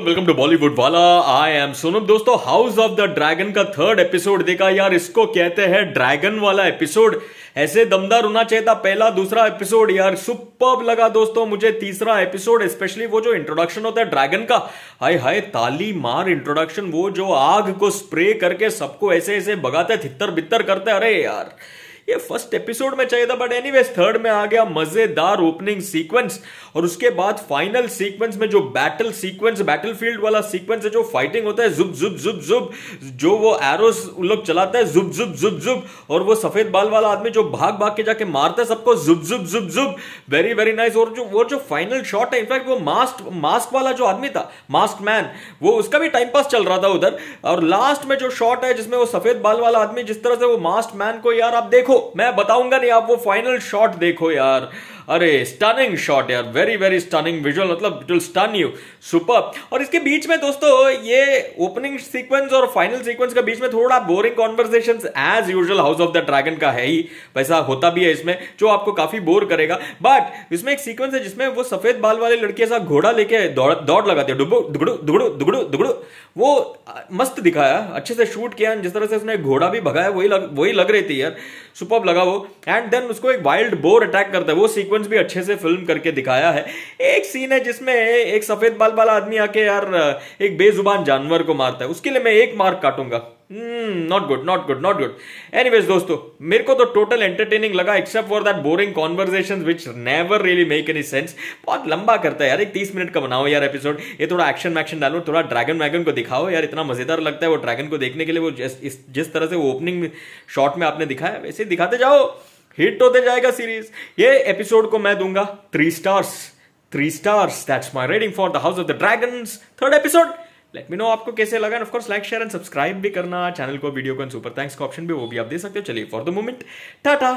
Welcome to Bollywood वाला आई am Sonam दोस्तों House of the dragon का थर्ड एपिसोड देखा। यार, इसको कहते हैं ड्रैगन वाला एपिसोड ऐसे दमदार होना चाहिए था पहला, दूसरा एपिसोड यार सुपर लगा दोस्तों, मुझे तीसरा एपिसोड स्पेशली वो जो इंट्रोडक्शन होता है ड्रैगन का। हाय हाय, ताली मार इंट्रोडक्शन वो जो आग को स्प्रे करके सबको ऐसे ऐसे भगाते थितर बित्तर करते। अरे यार ये फ़र्स्ट एपिसोड में चाहिए था बट एनीवेज थर्ड में आ गया मज़ेदार ओपनिंग सीक्वेंस और उसके बाद फाइनल सीक्वेंस में जो बैटल सीक्वेंस बैटल फ़ील्ड वाला सीक्वेंस है, जो फाइटिंग होता है जुब जुब जुब जुब जो वो एरोस लोग चलाता है जुब जुब जुब जुब और वो सफ़ेद बाल वाला आदमी जो भाग भाग के जाके मारता है सबको जुब जुब जुब जुब वेरी वेरी नाइस और जो, वो जो फाइनल शॉट है इनफैक्ट वो मास्क मास्क वाला जो आदमी था मास्क मैन वो उसका भी टाइम पास चल रहा था उधर, और लास्ट में जो शॉट है, जिसमें वो सफ़ेद बाल वाला आदमी जिस तरह से वो मास्क मैन को, यार आप देखो मैं बताऊँगा नहीं आप वो फाइनल शॉट देखो यार। अरे स्टनिंग शॉट यार वेरी वेरी स्टनिंग विजुअल मतलब it will stun you super और इसके बीच में दोस्तों, ये ओपनिंग सीक्वेंस और फाइनल सीक्वेंस के बीच में थोड़ा boring conversation as usual House of the Dragon का है ही। वैसा होता भी है इसमें, जो आपको काफ़ी बोर करेगा। बट इसमें एक सीक्वेंस है जिसमें वो सफ़ेद बाल वाले लड़के ऐसा घोड़ा लेके दौड़ दौड़ लगाते हैं। दुगड़ू दुगड़ू दुगड़ू दुगड़ू। वो मस्त दिखाया, अच्छे से शूट किया, जिस तरह से उसने घोड़ा भी भगाया, वही लग वही लग रही थी यार। सुपर लगा वो। एंड देन उसको एक वाइल्ड बोर अटैक करता है। वो सीक्वेंस भी अच्छे से फ़िल्म करके दिखाया है। एक सीन है जिसमें एक सफ़ेद बाल वाला आदमी आके यार एक बेजुबान जानवर को मारता है। उसके लिए मैं एक mark काटूँगा। Not good not good not good anyways दोस्तों मेरे को तो टोटल एंटरटेनिंग लगा except for that boring conversation which never really make any sense बहुत लंबा करता है यार एक तीस मिनट का बनाओ यार एपिसोड ये थोड़ा एक्शन वैक्शन डालो थोड़ा ड्रैगन वैगन को दिखाओ यार इतना मज़ेदार लगता है वो ड्रैगन को देखने के लिए वो जिस, जिस तरह से वो ओपनिंग शॉट में आपने दिखाया वैसे दिखाते जाओ। हिट होते जाएगा सीरीज़ ये एपिसोड को मैं दूँगा three stars three stars that's my rating for the House of the Dragon third episode let me know आपको कैसे लगा of course like share and subscribe भी करना. चैनल को वीडियो को सुपर थैंक्स का ऑप्शन भी वो भी आप दे सकते हो. चलिए फॉर द मोमेंट टाटा